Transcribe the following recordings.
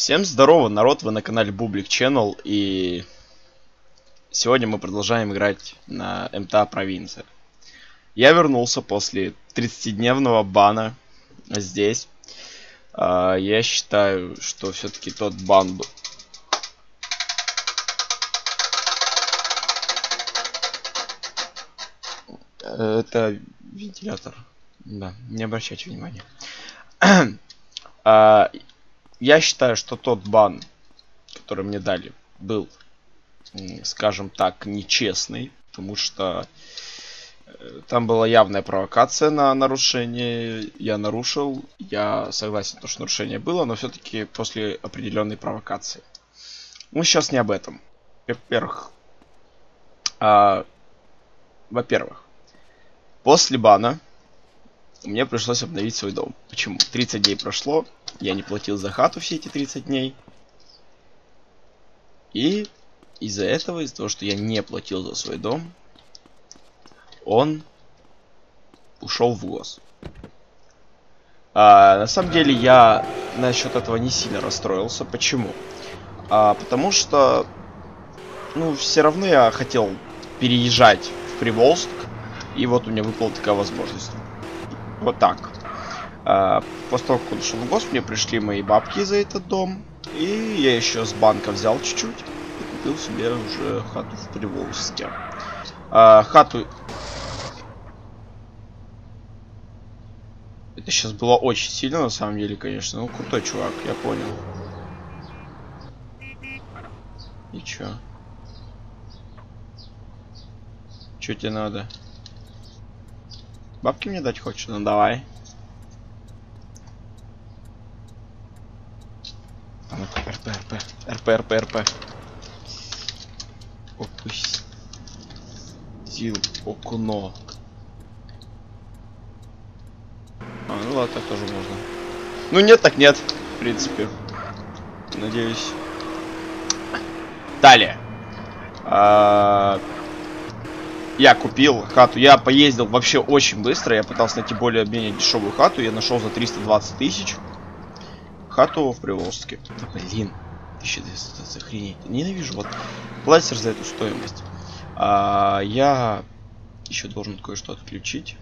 Всем здорово, народ, вы на канале Бублик Channel, и сегодня мы продолжаем играть на МТА Провинция. Я вернулся после 30-дневного бана здесь. А, я считаю, что все-таки тот бан был... Это вентилятор. Да, не обращайте внимания. я считаю, что тот бан, который мне дали, был, скажем так, нечестный, потому что э, там была явная провокация на нарушение. Я нарушил. Я согласен, что нарушение было, но все-таки после определенной провокации. Ну, сейчас не об этом. Во-первых, а, во-первых, после бана мне пришлось обновить свой дом. Почему? 30 дней прошло, я не платил за хату все эти 30 дней. И из-за этого, из-за того, что я не платил за свой дом, он ушел в ГОС. А, на самом деле я насчет этого не сильно расстроился. Почему? А, потому что, ну, все равно я хотел переезжать в Приволжск, и вот у меня выпала такая возможность. Вот так. А, после того, как он ушел в ГОС, мне пришли мои бабки за этот дом. И я еще с банка взял чуть-чуть и купил себе уже хату в Приволжске. А, хату... Это сейчас было очень сильно, на самом деле, конечно. Ну, крутой чувак, я понял. И чё? Чё тебе надо? Бабки мне дать хочешь? Ну давай. А ну РП, РП, РП, РП, РП. Опустил окно. А, ну ладно, так тоже можно. Ну нет, так нет, в принципе. Надеюсь. Далее. -а я купил хату. Я поездил вообще очень быстро. Я пытался найти более-менее дешевую хату. Я нашел за 320 тысяч. Хату в Приволжске. Блин. 1200, охренеть. Ненавижу. Вот платишь за эту стоимость. А, я еще должен кое-что отключить.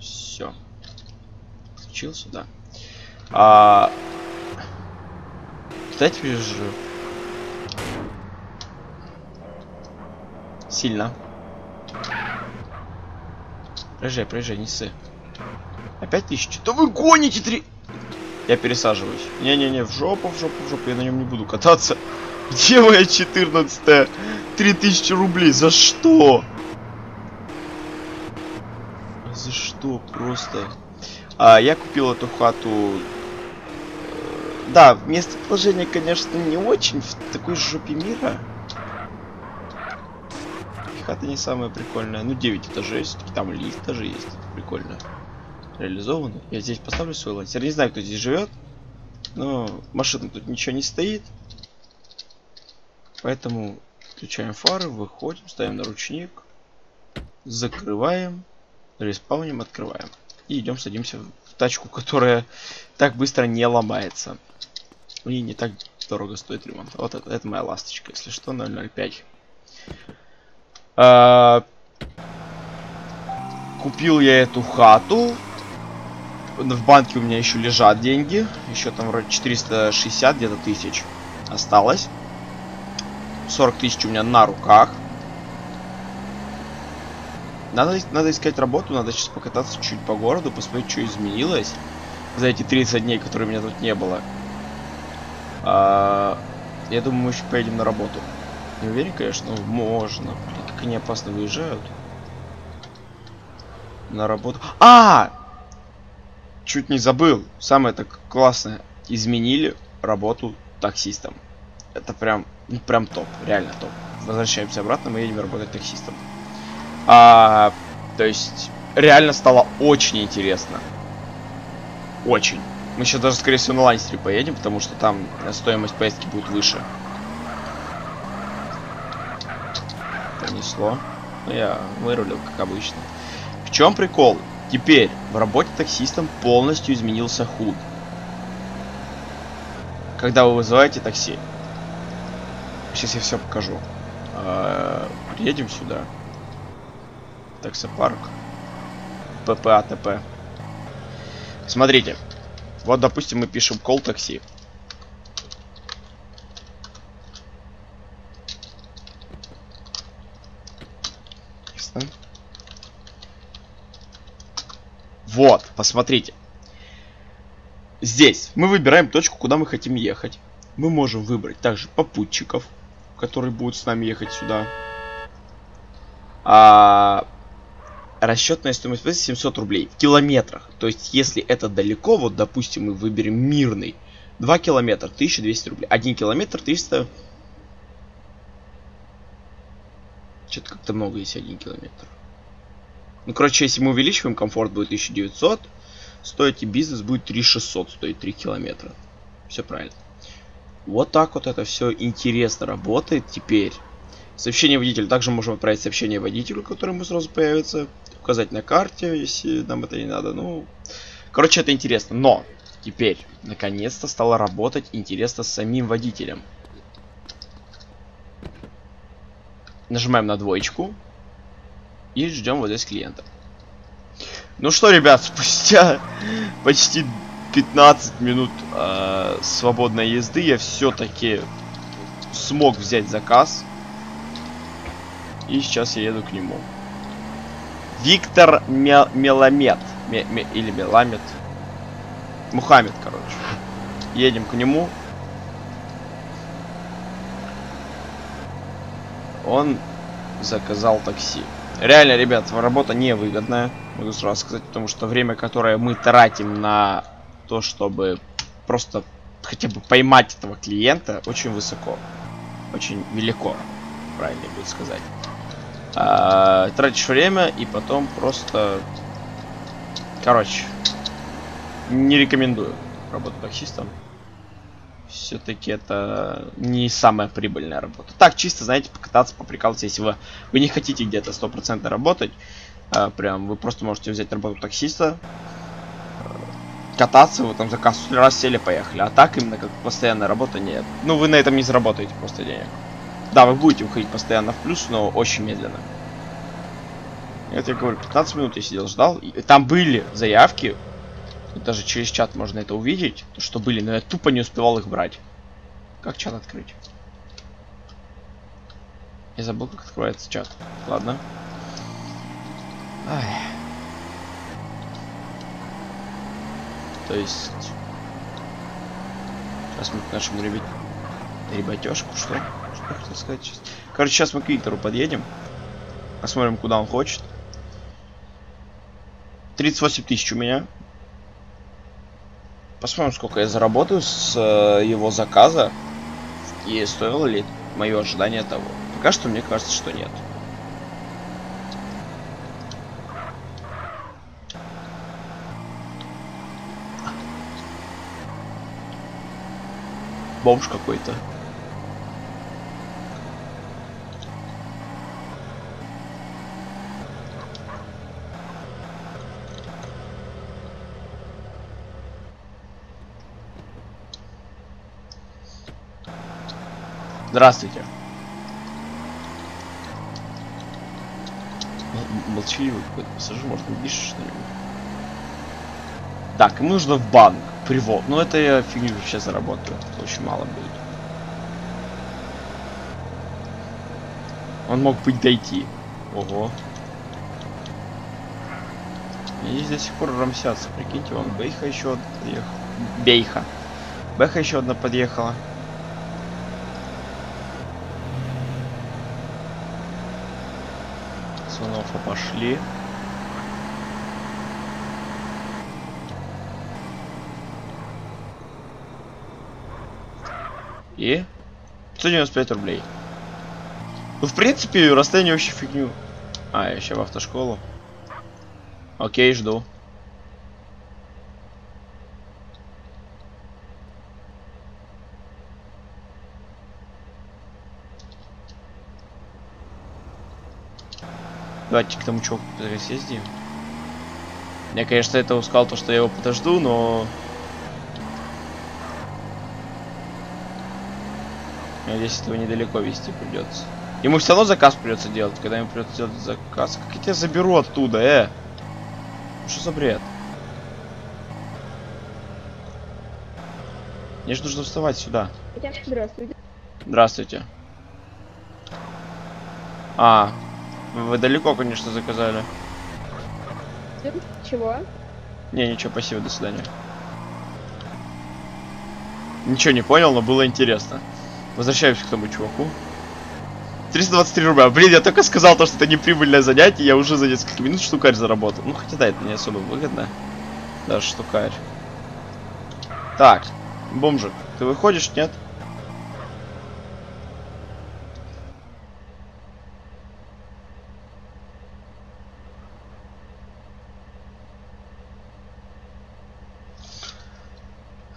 Все. Отключился, да. А, кстати, же сильно. Проезжай, проезжай, не ссы. Опять тысяча? Да вы гоните три... Я пересаживаюсь. Не-не-не, в жопу, в жопу, в жопу. Я на нем не буду кататься. Где моя 14 -я? 3000 рублей. За что? За что? Просто... А, я купил эту хату... Э, да, местоположение, конечно, не очень в такой жопе мира хата не самая прикольная. Ну, 9 этажей, все-таки там лифт даже есть. Прикольно. Реализовано. Я здесь поставлю свой лансер. Не знаю, кто здесь живет. Но машина тут ничего не стоит. Поэтому включаем фары, выходим, ставим на ручник. Закрываем. Респауним, открываем. И идем садимся в тачку, которая так быстро не ломается. И не так дорого стоит ремонт. Вот это, это моя ласточка, если что, 005. А, купил я эту хату. В банке у меня еще лежат деньги. Еще там вроде 460 где-то тысяч осталось. 40 тысяч у меня на руках. Надо, надо искать работу, надо сейчас покататься чуть по городу, посмотреть, что изменилось за эти 30 дней, которые у меня тут не было. А, я думаю, мы еще поедем на работу. Не уверен, конечно, но можно. Блин, как они опасно выезжают. На работу. А! Чуть не забыл. Самое так классное. Изменили работу таксистом. Это прям, ну, прям топ. Реально топ. Возвращаемся обратно, мы едем работать таксистом. А, то есть, реально стало очень интересно. Очень. Мы сейчас даже, скорее всего, на лайнстере поедем, потому что там стоимость поездки будет выше. Понесло. Ну, я вырулил, как обычно. В чем прикол? Теперь в работе таксистом полностью изменился худ. когда вы вызываете такси. Сейчас я все покажу. Приедем сюда. Таксопарк. ППАТП. Смотрите. Вот, допустим, мы пишем call такси. Вот, посмотрите. Здесь мы выбираем точку, куда мы хотим ехать. Мы можем выбрать также попутчиков, которые будут с нами ехать сюда. А, расчетная стоимость 700 рублей в километрах. То есть, если это далеко, вот, допустим, мы выберем мирный, 2 километра, 1200 рублей. 1 километр 300... Что-то как-то много, если 1 километр. Ну, короче, если мы увеличиваем, комфорт будет 1900, стоить и бизнес будет 3600, стоит 3 километра. Все правильно. Вот так вот это все интересно работает теперь. Сообщение водителю. Также можем отправить сообщение водителю, который ему сразу появится. Указать на карте, если нам это не надо. Ну, короче, это интересно. Но теперь, наконец-то стало работать интересно с самим водителем. Нажимаем на двоечку. И ждем вот здесь клиента. Ну что, ребят, спустя почти 15 минут э, свободной езды я все-таки смог взять заказ. И сейчас я еду к нему. Виктор Мел Меламед. Ме Ме или Меламед. Мухаммед, короче. Едем к нему. Он заказал такси. Реально, ребят, работа невыгодная, могу сразу сказать, потому что время, которое мы тратим на то, чтобы просто хотя бы поймать этого клиента, очень высоко. Очень велико, правильно будет сказать. А, тратишь время и потом просто... Короче, не рекомендую работу таксистом все-таки это не самая прибыльная работа. Так, чисто, знаете, покататься, поприкалываться, если вы, вы не хотите где-то стопроцентно работать, а, прям вы просто можете взять работу таксиста, э, кататься, вы там заказ раз сели, поехали. А так именно как постоянная работа нет. Ну, вы на этом не заработаете просто денег. Да, вы будете уходить постоянно в плюс, но очень медленно. Это я говорю, 15 минут я сидел, ждал. И там были заявки даже через чат можно это увидеть, что были, но я тупо не успевал их брать. Как чат открыть? Я забыл, как открывается чат. Ладно. Ай. То есть... Сейчас мы к нашему ребят... ребятежку, что? Что хотел сказать сейчас? Короче, сейчас мы к Виктору подъедем. Посмотрим, куда он хочет. 38 тысяч у меня. Посмотрим, сколько я заработаю с э, его заказа. И стоило ли мое ожидание того. Пока что мне кажется, что нет. Бомж какой-то. Здравствуйте. Молчаливый какой-то пассажир, может, не пишешь что-нибудь? Так, ему нужно в банк. Привод. Ну, это я фигню вообще заработаю. Очень мало будет. Он мог быть дойти. Ого. И здесь до сих пор рамсятся. Прикиньте, вон Бейха еще одна подъехала. Бейха. Беха еще одна подъехала. Пошли. И 195 рублей. Ну, в принципе, расстояние вообще фигню. А, я еще в автошколу. Окей, жду. Давайте к тому чуваку съездим. Я, конечно, этого сказал, то, что я его подожду, но... Здесь этого недалеко вести придется. Ему все равно заказ придется делать, когда ему придется делать заказ. Как я тебя заберу оттуда, э? Что за бред? Мне же нужно вставать сюда. Здравствуйте. Здравствуйте. А, вы далеко, конечно, заказали. Чего? Не, ничего, спасибо, до свидания. Ничего не понял, но было интересно. Возвращаемся к тому чуваку. 323 рубля. Блин, я только сказал то, что это неприбыльное занятие, я уже за несколько минут штукарь заработал. Ну, хотя да, это не особо выгодно. Даже штукарь. Так, бомжик, ты выходишь, нет?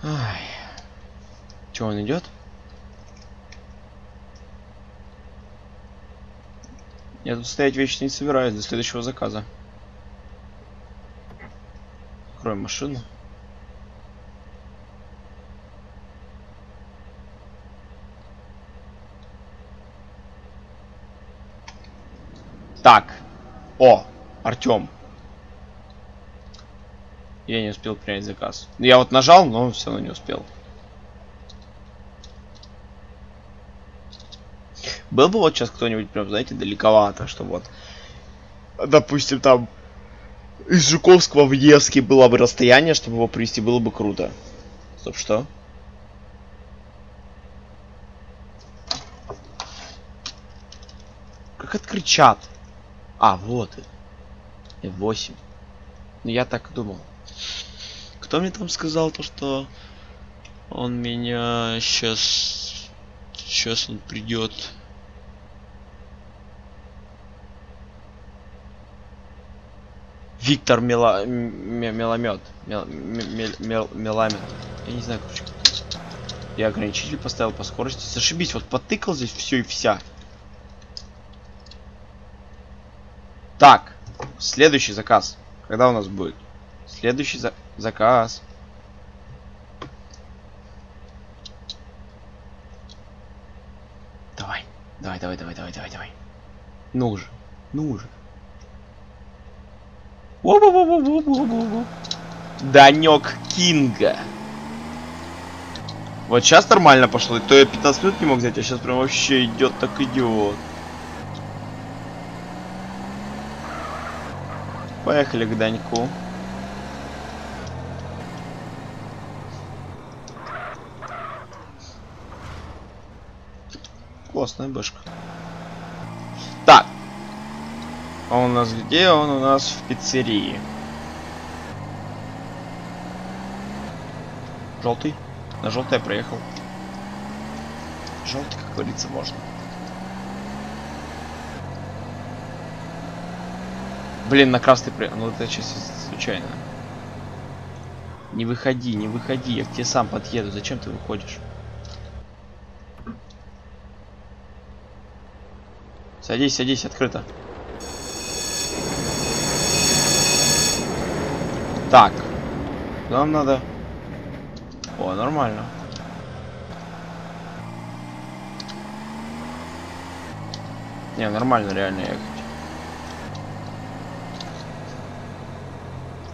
Ай. Че, он идет? Я тут стоять вечно не собираюсь до следующего заказа. Откроем машину. Так. О, Артем. Я не успел принять заказ. Я вот нажал, но все равно не успел. Был бы вот сейчас кто-нибудь прям, знаете, далековато, что вот, допустим, там из Жуковского в Евский было бы расстояние, чтобы его привести, было бы круто. Стоп, что? Как чат? А, вот и. F8. Ну я так думал. Кто мне там сказал то, что он меня сейчас... Сейчас он придет. Виктор Мела... Меломет. Мел... Мел... Мел... Меламет. Я не знаю, короче. Я ограничитель поставил по скорости. Зашибись, вот потыкал здесь все и вся. Так, следующий заказ. Когда у нас будет? Следующий за заказ. Давай, давай, давай, давай, давай, давай, давай. Ну уже, ну уже. Данек Кинга. Вот сейчас нормально пошло. То я 15 минут не мог взять, а сейчас прям вообще идет так идет. Поехали к Даньку. Классная бэшка. Так. А у нас где? Он у нас в пиццерии. Желтый? На желтый я проехал. Желтый, как говорится, можно. Блин, на красный при... Ну это сейчас случайно. Не выходи, не выходи, я к тебе сам подъеду. Зачем ты выходишь? Садись, садись, открыто. Так. Нам надо... О, нормально. Не, нормально реально ехать.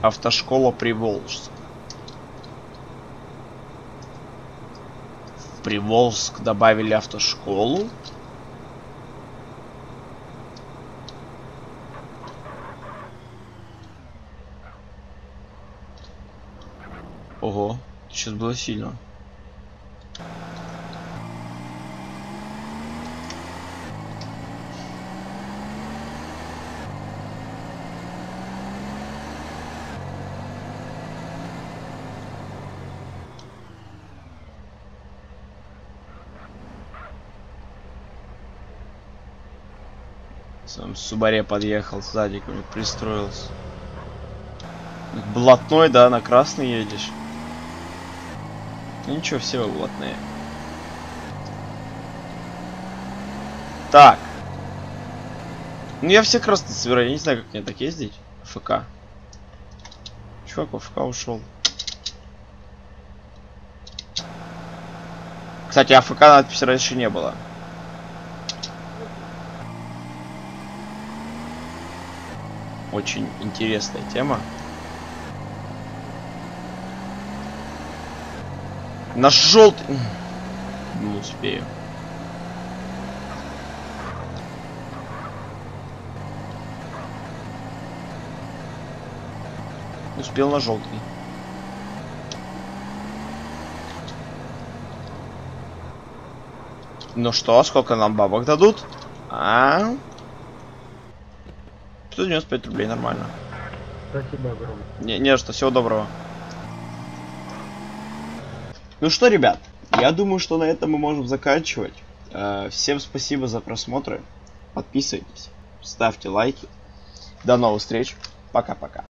Автошкола Приволжск. Приволжск добавили автошколу? Ого, сейчас было сильно. Сам Субаре подъехал сзади, ко мне пристроился. Блатной, да, на красный едешь. Ну ничего, все вы блатные. Так. Ну я все красные собираю, я не знаю, как мне так ездить. ФК. Чувак ФК ушел. Кстати, АФК надписи раньше не было. Очень интересная тема. На желтый... Не успею. Успел на желтый. Ну что, сколько нам бабок дадут? А? 195 рублей, нормально. Спасибо огромное. Не, не что, всего доброго. Ну что, ребят, я думаю, что на этом мы можем заканчивать. Э, Всем спасибо за просмотры. Подписывайтесь, ставьте лайки. До новых встреч. Пока-пока.